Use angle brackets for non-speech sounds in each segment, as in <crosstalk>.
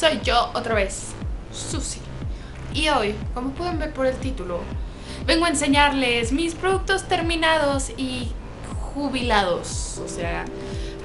soy yo otra vez, Susi. Y hoy, como pueden ver por el título, vengo a enseñarles mis productos terminados y jubilados. O sea,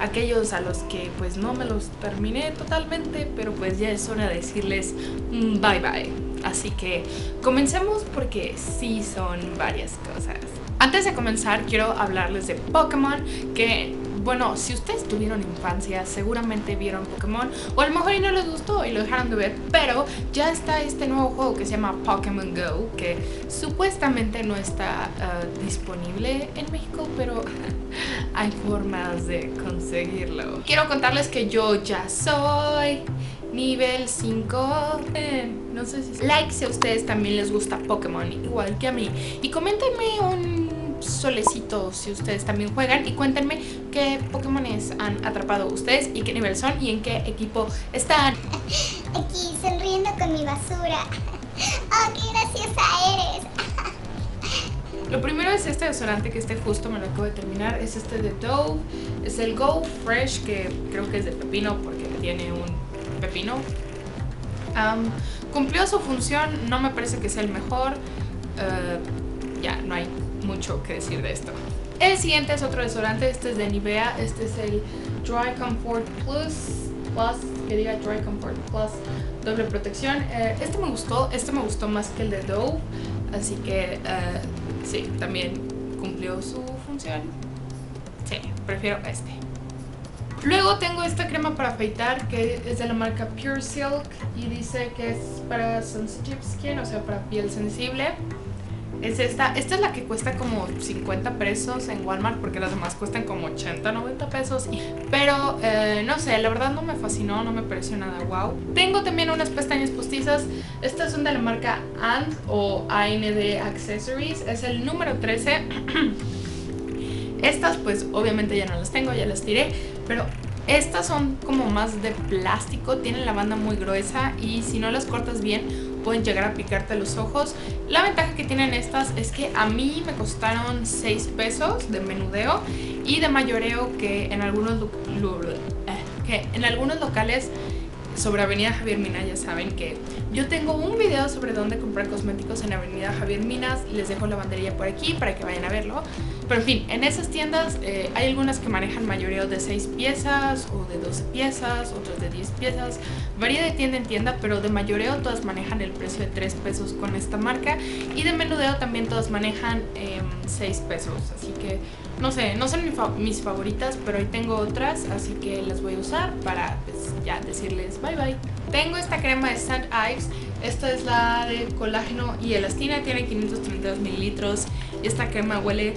aquellos a los que pues no me los terminé totalmente, pero pues ya es hora de decirles mm, bye bye. Así que comencemos porque sí son varias cosas. Antes de comenzar quiero hablarles de Pokémon que bueno, si ustedes tuvieron infancia, seguramente vieron Pokémon, o a lo mejor y no les gustó y lo dejaron de ver, pero ya está este nuevo juego que se llama Pokémon Go, que supuestamente no está uh, disponible en México, pero <laughs> hay formas de conseguirlo. Quiero contarles que yo ya soy nivel 5. Eh, no sé si... Like si a ustedes también les gusta Pokémon, igual que a mí. Y coméntenme un solecito si ustedes también juegan y cuéntenme qué Pokémones han atrapado ustedes y qué nivel son y en qué equipo están. Aquí sonriendo con mi basura. ¡Oh, qué graciosa eres! Lo primero es este desodorante que este justo me lo acabo de terminar. Es este de Dove. Es el Go Fresh que creo que es de pepino porque tiene un pepino. cumplió su función. No me parece que sea el mejor. Uh, ya, no hay mucho que decir de esto. El siguiente es otro desodorante, este es de Nivea, este es el Dry Comfort Plus, Plus, que diga Dry Comfort Plus, doble protección. Eh, este me gustó, este me gustó más que el de Dove, así que eh, sí, también cumplió su función. Sí, prefiero este. Luego tengo esta crema para afeitar que es de la marca Pure Silk y dice que es para sensitive skin, o sea, para piel sensible es esta. Esta es la que cuesta como 50 pesos en Walmart porque las demás cuestan como 80, 90 pesos. Pero eh, no sé, la verdad no me fascinó, no me pareció nada wow. Tengo también unas pestañas postizas. Estas son de la marca AND o AND Accessories. Es el número 13. <clears throat> Estas pues obviamente ya no las tengo, ya las tiré. Pero estas son como más de plástico, tienen la banda muy gruesa y si no las cortas bien pueden llegar a picarte los ojos. La ventaja que tienen estas es que a mí me costaron 6 pesos de menudeo y de mayoreo que en algunos, eh, que en algunos locales sobre Avenida Javier Mina ya saben que yo tengo un video sobre dónde comprar cosméticos en Avenida Javier Minas, les dejo la banderilla por aquí para que vayan a verlo. Pero en fin, en esas tiendas eh, hay algunas que manejan mayoreo de 6 piezas o de 12 piezas, otras de 10 piezas, varía de tienda en tienda, pero de mayoreo todas manejan el precio de 3 pesos con esta marca. Y de menudeo también todas manejan 6 em, pesos, así que no sé, no son mis favoritas, pero hoy tengo otras, así que las voy a usar para pues, ya decirles bye bye. Tengo esta crema de St. Ives, esta es la de colágeno y elastina, tiene 532 mililitros y esta crema huele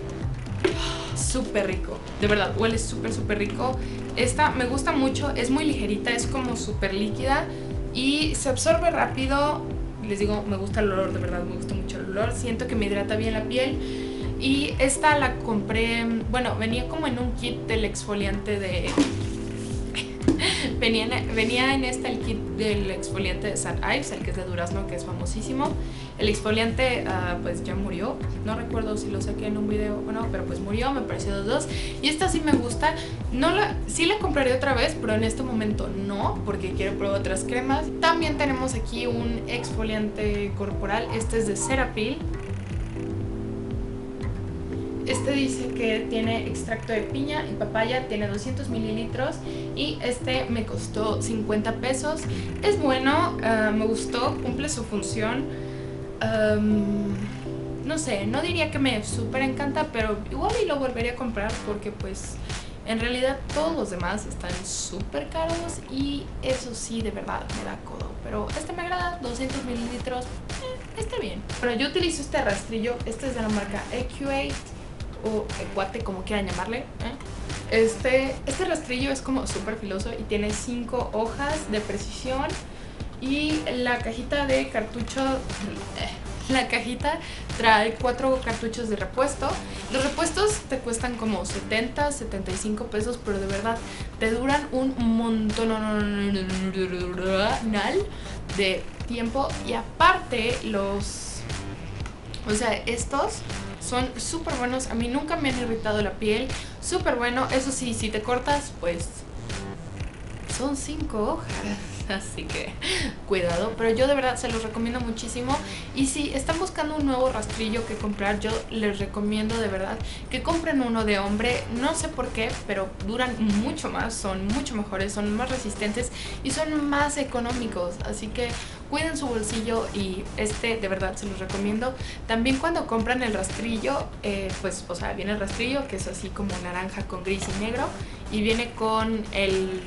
súper rico, de verdad, huele súper súper rico. Esta me gusta mucho, es muy ligerita, es como súper líquida y se absorbe rápido. Les digo, me gusta el olor, de verdad, me gusta mucho el olor. Siento que me hidrata bien la piel y esta la compré, bueno, venía como en un kit del exfoliante de... <laughs> venía, en, venía en esta el kit del exfoliante de St. Ives, el que es de durazno, que es famosísimo. El exfoliante ah, pues ya murió, no recuerdo si lo saqué en un video o no, pero pues murió, me pareció dos dos. Y esta sí me gusta, no la, sí la compraré otra vez, pero en este momento no, porque quiero probar otras cremas. También tenemos aquí un exfoliante corporal, este es de Cerapil este dice que tiene extracto de piña y papaya, tiene 200 mililitros y este me costó 50 pesos. Es bueno, ah, me gustó, cumple su función. no sé, no diría que me súper encanta, pero igual y lo volvería a comprar porque pues en realidad todos los demás están súper caros y eso sí de verdad me da codo. Pero este me agrada, 200 mililitros, eh, está bien. Pero yo utilizo este rastrillo, este es de la marca EQ8 o guate, como quieran llamarle. ¿eh? Este, este rastrillo es como súper filoso y tiene cinco hojas de precisión y la cajita de cartucho... Eh, la cajita trae cuatro cartuchos de repuesto. Los repuestos te cuestan como 70, 75 pesos, pero de verdad te duran un montón de tiempo. Y aparte los... O sea, estos son súper buenos, a mí nunca me han irritado la piel, súper bueno, eso sí, si te cortas, pues son cinco hojas. <laughs> así que cuidado. Pero yo de verdad se los recomiendo muchísimo. Y si están buscando un nuevo rastrillo que comprar, yo les recomiendo de verdad que compren uno de hombre. No sé por qué, pero duran mucho más, son mucho mejores, son más resistentes y son más económicos. Así que cuiden su bolsillo y este de verdad se los recomiendo. También cuando compran el rastrillo, eh, pues o sea, viene el rastrillo que es así como naranja con gris y negro y viene con el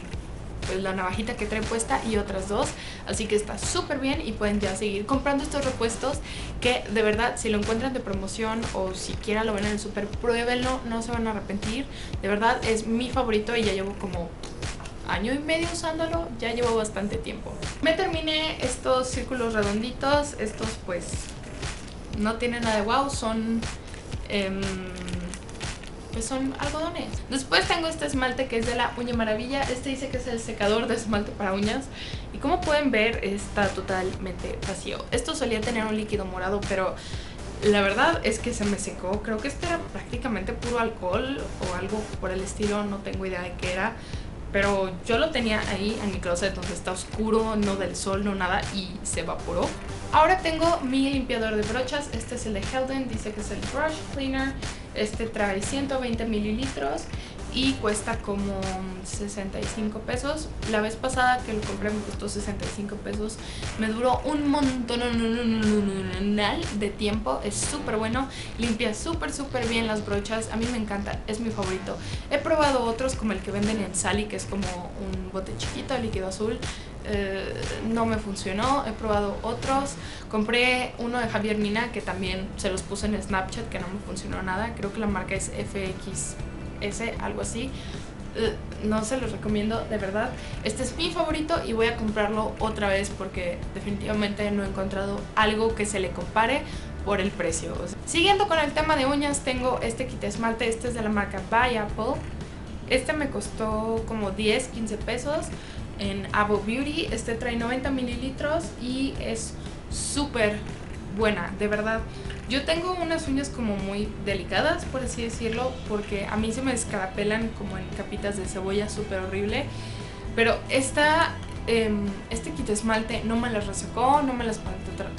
pues, la navajita que trae puesta y otras dos así que está súper bien y pueden ya seguir comprando estos repuestos que de verdad si lo encuentran de promoción o siquiera lo ven en el super pruébenlo, no se van a arrepentir de verdad es mi favorito y ya llevo como año y medio usándolo, ya llevo bastante tiempo. Me terminé estos círculos redonditos, estos pues no tienen nada de wow, son... Em, pues son algodones. Después tengo este esmalte que es de la Uña Maravilla. Este dice que es el secador de esmalte para uñas. Y como pueden ver, está totalmente vacío. Esto solía tener un líquido morado, pero la verdad es que se me secó. Creo que este era prácticamente puro alcohol o algo por el estilo. No tengo idea de qué era. Pero yo lo tenía ahí en mi closet donde está oscuro, no del sol, no nada y se evaporó. Ahora tengo mi limpiador de brochas, este es el de Helden, dice que es el Brush Cleaner. Este trae 120 mililitros y cuesta como 65 pesos. La vez pasada que lo compré me costó 65 pesos. Me duró un montón de tiempo. Es súper bueno. Limpia súper súper bien las brochas. A mí me encanta. Es mi favorito. He probado otros como el que venden en Sally que es como un bote chiquito, líquido azul. Eh, no me funcionó, he probado otros, compré uno de Javier Mina que también se los puse en Snapchat que no me funcionó nada, creo que la marca es FX ese, algo así. Eh, no se los recomiendo, de verdad. Este es mi favorito y voy a comprarlo otra vez porque definitivamente no he encontrado algo que se le compare por el precio. siguiendo con el tema de uñas, tengo este kit esmalte. Este es de la marca By Apple. Este me costó como 10, 15 pesos en Avo Beauty. Este trae 90 mililitros y es súper buena, de verdad. Yo tengo unas uñas como muy delicadas, por así decirlo, porque a mí se me descarapelan como en capitas de cebolla súper horrible. Pero esta, em, este kit esmalte no me las resecó, no me las,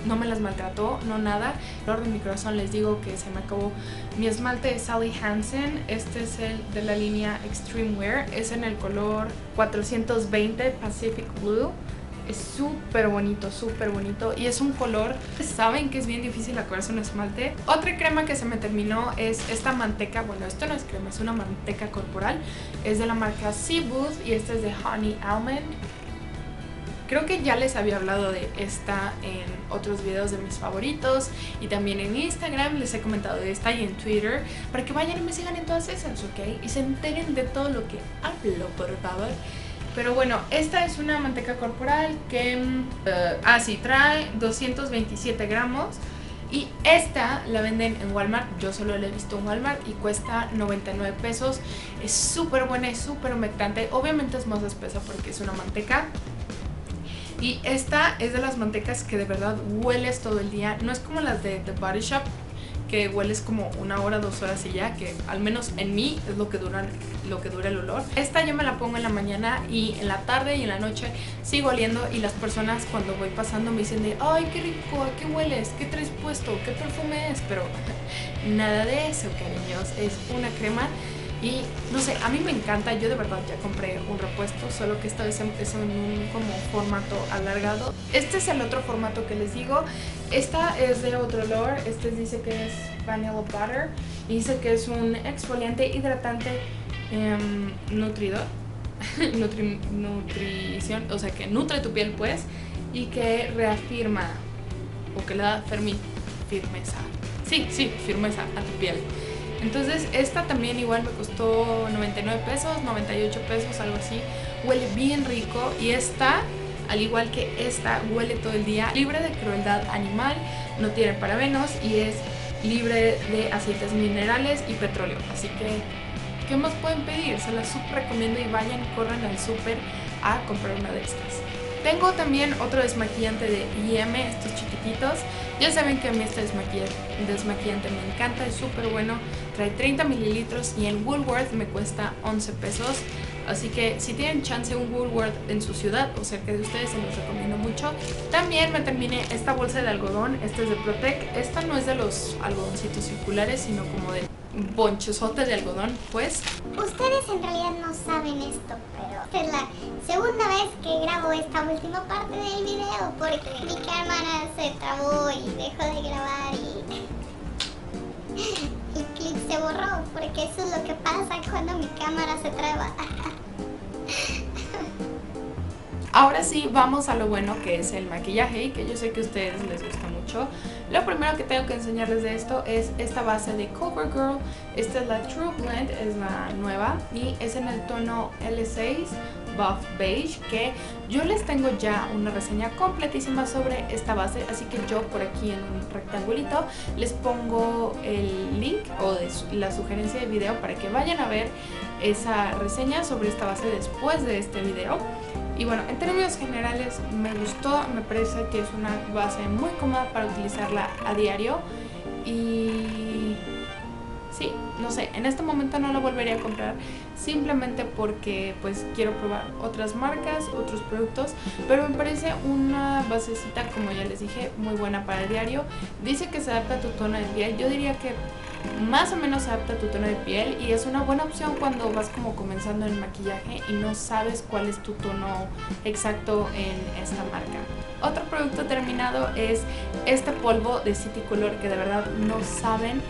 no me las maltrató, no nada. El de mi corazón les digo que se me acabó mi esmalte de Sally Hansen. Este es el de la línea Extreme Wear. Es en el color 420 Pacific Blue. Es súper bonito, súper bonito y es un color, saben que es bien difícil acabarse un esmalte. Otra crema que se me terminó es esta manteca, bueno esto no es crema, es una manteca corporal. Es de la marca Seabooth y esta es de Honey Almond. Creo que ya les había hablado de esta en otros videos de mis favoritos y también en Instagram les he comentado de esta y en Twitter para que vayan y me sigan en todas esas, ¿ok? Y se enteren de todo lo que hablo, por favor. Pero bueno, esta es una manteca corporal que, uh, ah sí, trae 227 gramos. Y esta la venden en Walmart, yo solo la he visto en Walmart y cuesta 99 pesos. Es súper buena, es súper humectante. Obviamente es más espesa porque es una manteca. Y esta es de las mantecas que de verdad hueles todo el día. No es como las de The Body Shop, que hueles como una hora, dos horas y ya, que al menos en mí es lo que, duran, lo que dura el olor. Esta yo me la pongo en la mañana y en la tarde y en la noche sigo oliendo y las personas cuando voy pasando me dicen de, ay, qué rico, ¿a qué hueles? ¿Qué traes puesto? ¿Qué perfume es? Pero <laughs> nada de eso, cariños, es una crema y no sé, a mí me encanta, yo de verdad ya compré un repuesto, solo que esta vez es en un como formato alargado. Este es el otro formato que les digo. Esta es de otro olor, este dice que es Vanilla Butter. Y dice que es un exfoliante hidratante em, nutridor. <laughs> nutrición, o sea que nutre tu piel pues. Y que reafirma o que le da firmeza. Sí, sí, firmeza a tu piel. Entonces esta también igual me costó 99 pesos, 98 pesos, algo así. Huele bien rico y esta, al igual que esta, huele todo el día. Libre de crueldad animal, no tiene parabenos y es libre de aceites minerales y petróleo. Así que, ¿qué más pueden pedir? Se las super recomiendo y vayan, corran al súper a comprar una de estas. Tengo también otro desmaquillante de IM, estos chiquititos. Ya saben que a mí este desmaquillante, me encanta, es súper bueno. Trae 30 mililitros y en Woolworth me cuesta 11 pesos. Así que si tienen chance un Woolworth en su ciudad o cerca de ustedes, se los recomiendo mucho. También me terminé esta bolsa de algodón, esta es de Protec. Esta no es de los algodoncitos circulares, sino como de bonchesote de algodón, pues. Ustedes en realidad no saben esto, pero esta es la segunda vez que grabo esta última parte del video porque mi cámara se trabó y dejó de grabar y borró porque eso es lo que pasa cuando mi cámara se traba. <laughs> Ahora sí, vamos a lo bueno que es el maquillaje y que yo sé que a ustedes les gusta mucho. Lo primero que tengo que enseñarles de esto es esta base de CoverGirl. Esta es la True Blend, es la nueva y es en el tono L6 Buff Beige que yo les tengo ya una reseña completísima sobre esta base así que yo por aquí en un rectangulito les pongo el link o la sugerencia de video para que vayan a ver esa reseña sobre esta base después de este video. Y bueno, en términos generales me gustó, me parece que es una base muy cómoda para utilizarla a diario y sí, no sé, en este momento no lo volvería a comprar simplemente porque pues quiero probar otras marcas, otros productos, pero me parece una basecita como ya les dije muy buena para el diario. Dice que se adapta a tu tono de piel, yo diría que más o menos se adapta a tu tono de piel y es una buena opción cuando vas como comenzando en el maquillaje y no sabes cuál es tu tono exacto en esta marca. Otro producto terminado es este polvo de City Color que de verdad no saben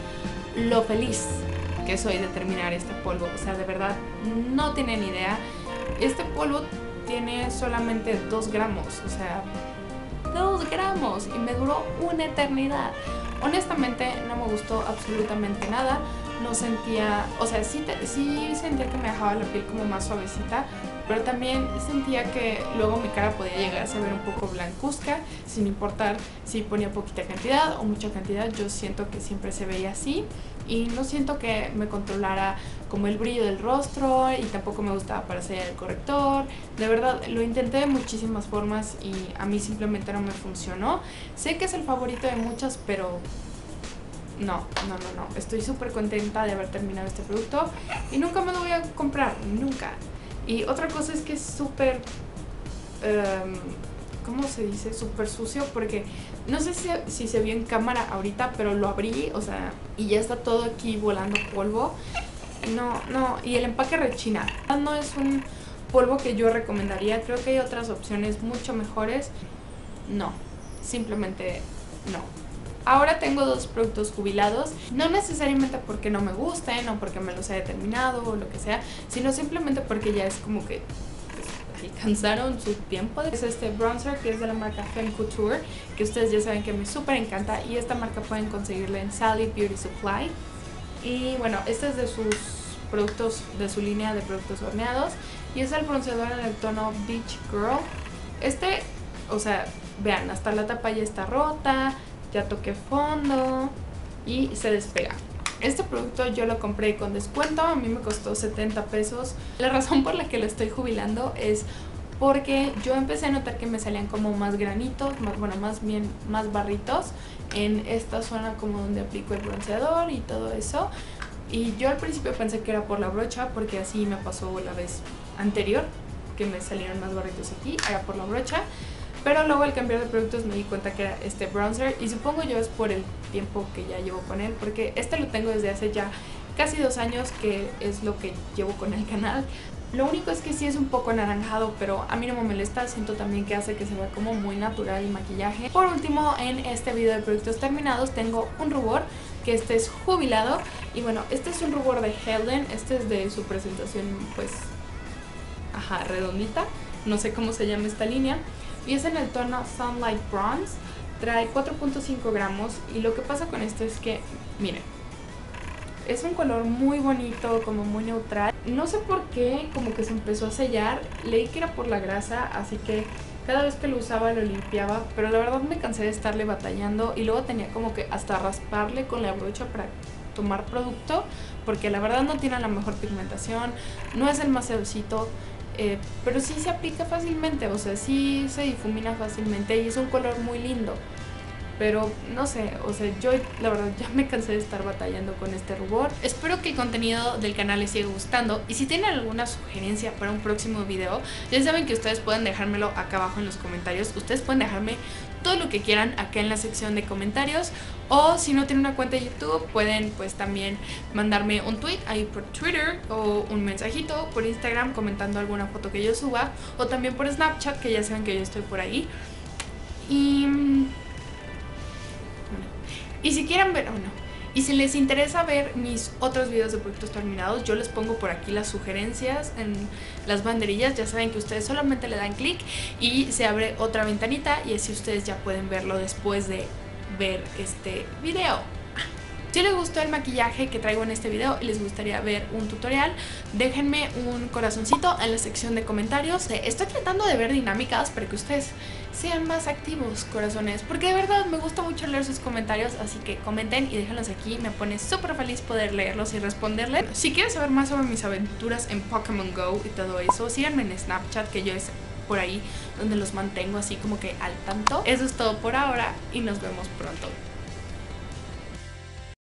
lo feliz que soy de terminar este polvo. O sea, de verdad no tienen idea. Este polvo tiene solamente 2 gramos, o sea, 2 gramos y me duró una eternidad. Honestamente no me gustó absolutamente nada. No sentía, o sea, sí, sí sentía que me dejaba la piel como más suavecita, pero también sentía que luego mi cara podía llegar a ser un poco blancuzca, sin importar si ponía poquita cantidad o mucha cantidad, yo siento que siempre se veía así y no siento que me controlara como el brillo del rostro y tampoco me gustaba para hacer el corrector. De verdad, lo intenté de muchísimas formas y a mí simplemente no me funcionó. Sé que es el favorito de muchas, pero no, no, no, no. Estoy súper contenta de haber terminado este producto y nunca me lo voy a comprar, nunca. Y otra cosa es que es súper... Em, ¿Cómo se dice? Súper sucio porque no sé si, si, se vio en cámara ahorita, pero lo abrí, o sea, y ya está todo aquí volando polvo. No, no, y el empaque rechina. No es un polvo que yo recomendaría, creo que hay otras opciones mucho mejores. No, simplemente no. Ahora tengo dos productos jubilados, no necesariamente porque no me gusten o porque me los haya terminado o lo que sea, sino simplemente porque ya es como que pues, alcanzaron su tiempo. Es este bronzer que es de la marca Femme Couture, que ustedes ya saben que me súper encanta y esta marca pueden conseguirla en Sally Beauty Supply. Y bueno, este es de sus productos, de su línea de productos horneados y es el bronceador en el tono Beach Girl. Este, o sea, vean, hasta la tapa ya está rota, ya toqué fondo y se despega. Este producto yo lo compré con descuento, a mí me costó 70 pesos. La razón por la que lo estoy jubilando es porque yo empecé a notar que me salían como más granitos, más, bueno, más bien más barritos en esta zona como donde aplico el bronceador y todo eso. Y yo al principio pensé que era por la brocha, porque así me pasó la vez anterior, que me salieron más barritos aquí, era por la brocha. Pero luego al cambiar de productos me di cuenta que era este bronzer y supongo yo es por el tiempo que ya llevo con él, porque este lo tengo desde hace ya casi dos años que es lo que llevo con el canal. Lo único es que sí es un poco anaranjado, pero a mí no me molesta, siento también que hace que se vea como muy natural el maquillaje. Por último, en este video de productos terminados tengo un rubor, que este es jubilado. Y bueno, este es un rubor de Helen, este es de su presentación pues, ajá, redondita. No sé cómo se llama esta línea y es en el tono Sunlight Bronze. Trae 4.5 gramos y lo que pasa con esto es que, miren, es un color muy bonito, como muy neutral. No sé por qué, como que se empezó a sellar. Leí que era por la grasa, así que cada vez que lo usaba lo limpiaba. Pero la verdad me cansé de estarle batallando y luego tenía como que hasta rasparle con la brocha para tomar producto. Porque la verdad no tiene la mejor pigmentación, no es el más sedosito. Eh, pero sí se aplica fácilmente, o sea, sí se difumina fácilmente y es un color muy lindo. pero no sé, o sea, yo la verdad ya me cansé de estar batallando con este rubor. Espero que el contenido del canal les siga gustando y si tienen alguna sugerencia para un próximo video, ya saben que ustedes pueden dejármelo acá abajo en los comentarios. Ustedes pueden dejarme todo lo que quieran acá en la sección de comentarios. O si no tienen una cuenta de YouTube pueden pues también mandarme un tweet ahí por Twitter o un mensajito por Instagram comentando alguna foto que yo suba o también por Snapchat que ya saben que yo estoy por ahí. Y y si quieren ver, o no, y si les interesa ver mis otros videos de proyectos terminados, yo les pongo por aquí las sugerencias en las banderillas. Ya saben que ustedes solamente le dan clic y se abre otra ventanita y así ustedes ya pueden verlo después de ver este video. Si les gustó el maquillaje que traigo en este video y les gustaría ver un tutorial, déjenme un corazoncito en la sección de comentarios. Eh, estoy tratando de ver dinámicas para que ustedes sean más activos, corazones, porque de verdad me gusta mucho leer sus comentarios, así que comenten y déjenlos aquí, me pone súper feliz poder leerlos y responderles. Si quieres saber más sobre mis aventuras en Pokémon GO y todo eso, síganme en Snapchat, que yo es por ahí donde los mantengo así como que al tanto. Eso es todo por ahora y nos vemos pronto.